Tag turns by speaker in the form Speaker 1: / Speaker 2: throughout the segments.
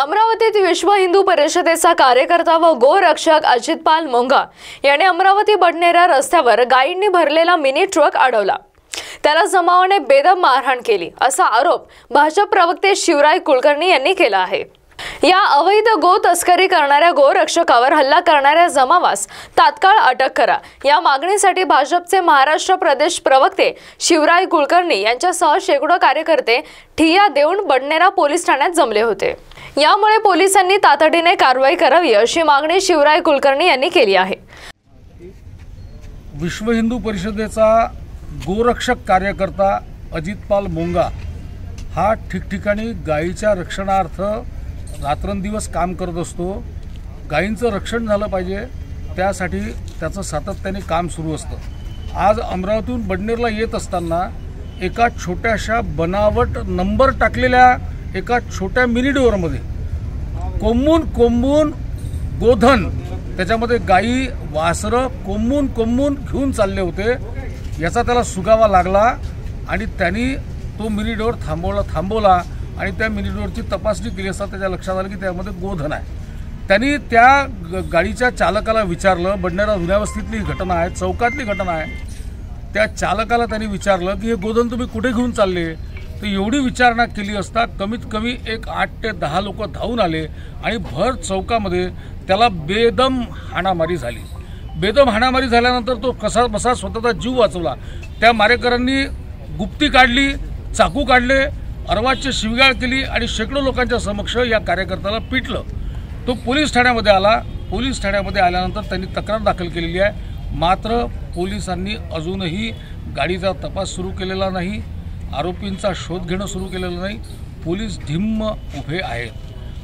Speaker 1: अमरावतीत विश्व हिंदू परिषदेचा कार्यकर्ता व गोरक्षक अजितपाल मोंगा याने अमरावती बडनेरा रस्त्यावर गाईंनी भरलेला मिनी ट्रक अडवला. त्याला जमावाने बेदम मारहाण केली असा आरोप भाजप प्रवक्ते शिवराय कुलकर्णी यांनी केला आहे. या अवैध गो तस्करी करणाऱ्या गोरक्षकावर हल्ला करणाऱ्या जमावास तात्काळ अटक करा. या मागणीसाठी भाजपचे महाराष्ट्र प्रदेश प्रवक्ते शिवराय कुलकर्णी यांच्यासह शेकडो कार्यकर्ते ठिया देऊन बडनेरा पोलीस ठाण्यात जमले होते. यामुळे पोलिसांनी तातडीने कारवाई करावी अशी मागणी शिवराय कुलकर्णी यांनी केली आहे.
Speaker 2: विश्व हिंदू परिषदेचा गोरक्षक कार्यकर्ता अजितपाल मोंगा हा ठिकठिकाणी गायीच्या रक्षणार्थ रात्रंदिवस काम करत असतो. गायींचं रक्षण झालं पाहिजे त्यासाठी त्याचं सातत्याने काम सुरू असतं. आज अमरावतीहून बडनेरला येत असताना एका छोट्याशा बनावट नंबर टाकलेल्या एका छोट्या मिनीडोअरमध्ये कोंबून कोंबून गोधन. त्याच्यामध्ये गाई वासरं कोंबून कोंबून घेऊन चालले होते. याचा त्याला सुगावा लागला आणि त्यांनी तो मिनी थांबवला थांबवला आणि त्या मिनीडोअरची तपासणी केली असता त्याच्या लक्षात आलं की त्यामध्ये गोधन आहे. त्यांनी त्या ग- गाडीच्या चालकाला विचारलं बडनेरा जुन्यावस्थीतली घटना आहे चौकातली घटना आहे. त्या चालकाला त्यांनी विचारलं की हे गोधन तुम्ही कुठे घेऊन चालले? तर एवढी विचारणा केली असता कमीत कमी एक आठ ते दहा लोक धावून आले आणि भर चौकामध्ये त्याला बेदम हाणामारी झाली. बेदम हाणामारी झाल्यानंतर तो कसा बसा स्वतःचा जीव वाचवला. त्या मारेकरांनी गुप्ती काढली चाकू काढले अर्वाच्य शिवगाळ केली आणि शेकडो लोकांच्या समक्ष या कार्यकर्त्याला पिटलं. तो पोलीस ठाण्यामध्ये आला. पोलीस ठाण्यामध्ये आल्यानंतर त्यांनी तक्रार दाखल केलेली आहे. मात्र पोलिसांनी अजूनही गाडीचा तपास सुरू केलेला नाही. आरोपींचा शोध घेणं सुरू केलेलं नाही. पोलीस धिम्म उभे आहेत.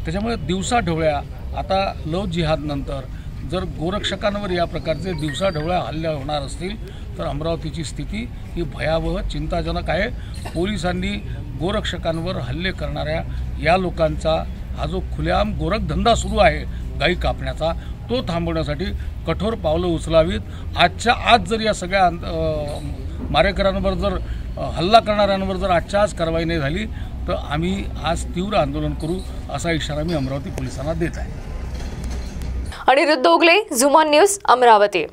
Speaker 2: त्याच्यामुळे दिवसा ढवळ्या आता लव जिहादनंतर जर गोरक्षकांवर या प्रकारचे दिवसा ढवळ्या हल्ले होणार असतील तर अमरावतीची स्थिती ही भयावह चिंताजनक आहे. पोलिसांनी गोरक्षकांवर हल्ले करणाऱ्या या लोकांचा हा जो खुलेआम गोरखधंदा सुरू आहे गाई कापण्याचा तो थांबवण्यासाठी कठोर पावलं उचलावीत. आजच्या आज जर या सगळ्या मारेकऱ्यांवर मारेकरांवर जर हल्ला करणाऱ्यांवर जर आजच्या आज कारवाई नाही झाली तर आम्ही आज तीव्र आंदोलन करू असा इशारा मी अमरावती पोलिसांना देत आहे.
Speaker 1: अनिरुद्ध ओगले झुमॉन न्यूज अमरावती.